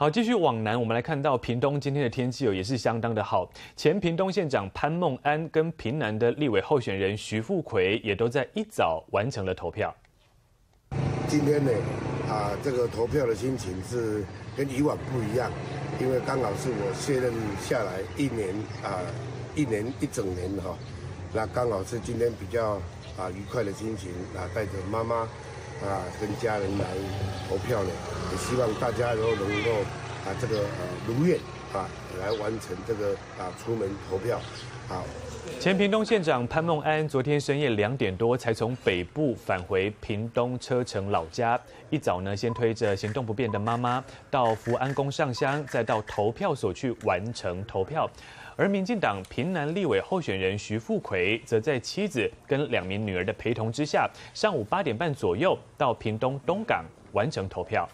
好，继续往南，我们来看到屏东今天的天气哦，也是相当的好。前屏东县长潘孟安跟屏南的立委候选人徐富奎也都在一早完成了投票。今天呢，啊，这个投票的心情是跟以往不一样，因为刚好是我卸任下来一年啊，一年一整年哈，那刚好是今天比较啊愉快的心情啊，带着妈妈。啊，跟家人来投票呢，也希望大家都能够啊，这个呃如愿啊，来完成这个啊出门投票。好，前屏东县长潘孟安昨天深夜两点多才从北部返回屏东车城老家，一早呢先推着行动不便的妈妈到福安宫上香，再到投票所去完成投票。而民进党平南立委候选人徐富奎，则在妻子跟两名女儿的陪同之下，上午八点半左右到屏东东港完成投票。